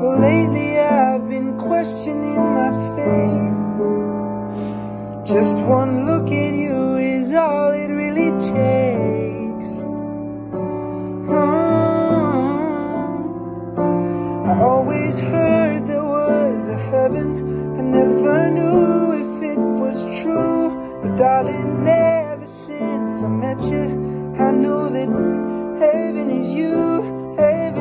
Well, lately I've been questioning my faith. Just one look at you is all it really takes. Oh, I always heard there was a heaven. I never knew if it was true. But darling, ever since I met you, I knew that heaven is you. Heaven